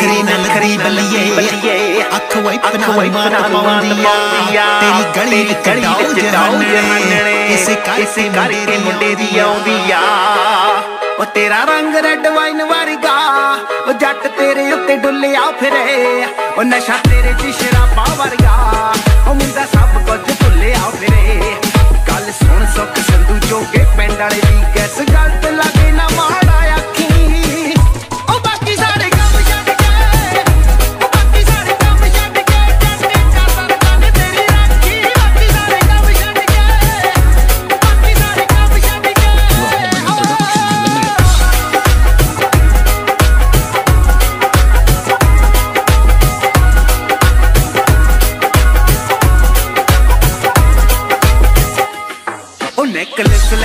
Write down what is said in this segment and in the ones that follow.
ਤੇਰੇ ਨਾਲ ਖਰੀ ਬੱਲੀਏ। ਅੱਖ ਵਾਈ ਪਨਾਹ ਮਾਰ ਪਾਉਂਦੀ ਆ ਤੇਰੀ ਗਲੀ ਵਿੱਚ ਡਾਉ ਜਹਾਨੇ ਇਸੇ ਕਰਕੇ ਕਰਕੇ ਮੁੰਡੇ ਦੀ ਆਉਂਦੀ ਆ ਉਹ ਤੇਰਾ ਰੰਗ ਰੈੱਡ ਵਾਈਨ ਵਰਗਾ। ਉਹ ਜੱਟ ਤੇਰੇ ਉੱਤੇ ਡੁੱਲਿਆ ਫਿਰੇ। ਉਹ ਨਸ਼ਾ ਤੇਰੇ 'ਚ ਸ਼ਰਾਬਾ ਵਰਗਾ। ਉਹ ਮੁੰਡਾ ਸਭ ਕੁਝ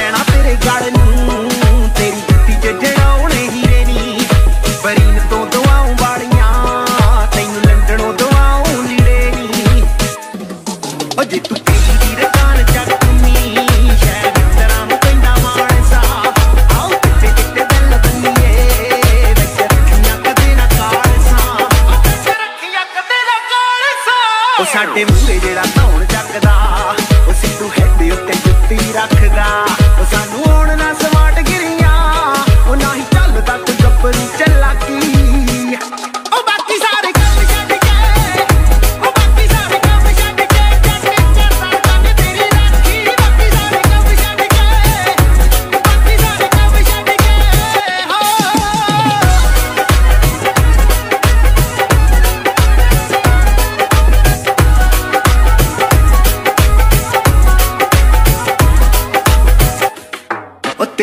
ਲੈਣਾ ਤੇਰੇ ਗਲ ਨੂੰ। ਤੇਰੀ ਜੁੱਤੀ 'ਚ ਜੜਾਉਣੇ ਹੀਰੇ ਨੀ। ਬਰੀਨ ਤੋਂ ਦਵਾਉਂ ਵਾਲੀਆਂ ਤੈਨੂੰ ਲੰਡਣੋਂ ਦਵਾਉਂ ਲੀੜੇ ਨੀ। ਓ ਸਾਡੇ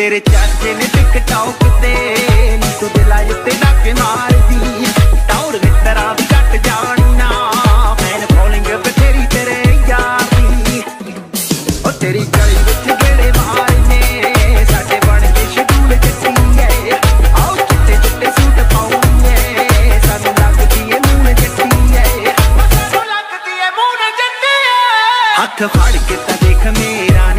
ਤੇਰੇ ਚਾਚੇ ਨੇ ਟਿਕਟੌਕ ਤੇ ਨੀ ਤੂੰ ਦਿਲ ਤੇ ਡੱਕ ਮਾਰਦੀ। ਟੌਰ ਮਿੱਤਰਾ ਵੀ ਘਟ ਜਾਣੀ ਨਾ ਮੈਂ ਫੋਲਿੰਗ ਬਥੇਰੀ ਤੇਰੇ ਯਾਰ ਉਹ ਤੇਰੀ ਗਲੀ ਵਿੱਚ ਗੇੜੇ ਮਾਰਨੇ ਸਾਡੇ ਬਣ ਕੇ ਸ਼ਡੂਲ ਚੱਟੀਏ ਆਓ ਚਿੱਟੇ ਚਿੱਟੇ ਸੂਟ ਪਾਉਣੇ ਸਾਨੂੰ ਲੱਗਦੀ ਏ ਮੂਨ ਚੱਟੀਏ ਸਾਨੂੰ ਲੱਗਦੀ ਏ ਮੂਨ ਚੱਟੀਏ ਹੱਥ ਫੜ ਕੇ ਤਾਂ ਦੇਖ ਮੇਰਾ